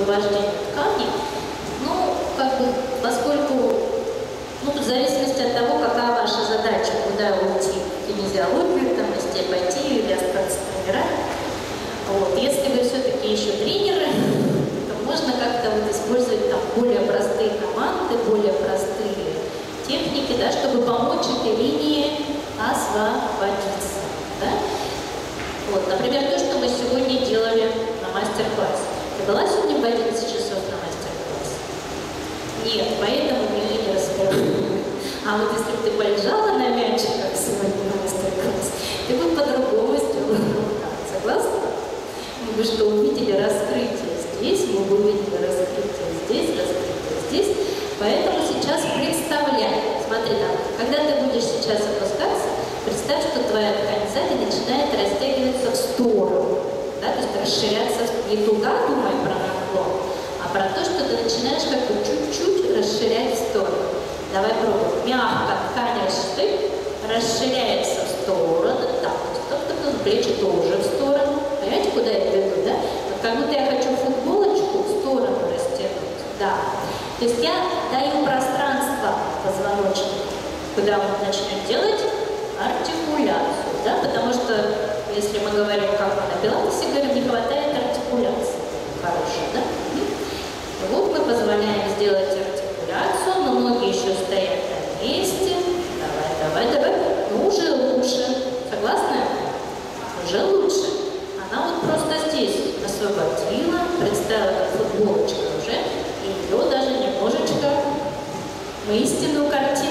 освобождения тканей. Ну, как бы, поскольку, ну, в зависимости от того, какая ваша задача, куда уйти, кинезиологию, там, остеопатию или остаться тренерами. Вот. Если вы все-таки еще тренеры, то можно как-то вот использовать там более простые команды, более простые техники, да, чтобы помочь этой линии освободиться. Да? Вот, например, то, что мы сегодня делали на мастер-классе. Ты была сегодня в 11 часов на мастер-классе? Нет, поэтому не расскажу. А вот если бы ты полежала на мячиках сегодня на мастер-классе, ты бы по-другому сделала. Согласна? Мы бы что, увидели раскрытие здесь, мы бы увидели раскрытие здесь, раскрытие здесь. Поэтому сейчас представляй. Смотри, там, когда ты будешь сейчас опускаться, представь, что твоя ткань сзади начинает растягиваться в сторону. Да, то есть расширяться не туда, думай про наклон, а про то, что ты начинаешь как бы чуть-чуть расширять сторону. Давай пробуем. Мягко ткань штык расширяется в сторону. Так, стоп, стоп, стоп, плечи тоже в сторону. Понимаете, куда я веду, да? Вот как будто я хочу футболочку в сторону растянуть. Да. То есть я даю пространство позвоночнику, куда он начнет делать артикуляцию, да, потому что если мы говорим, как мы на пилатесе говорим, не хватает артикуляции хорошей, да? Вот мы позволяем сделать артикуляцию, но ноги еще стоят на месте. Давай, давай, давай. Ну, уже лучше. Согласны? Уже лучше. Она вот просто здесь освободила, представила футболочку уже, и ее даже немножечко мы истинную картину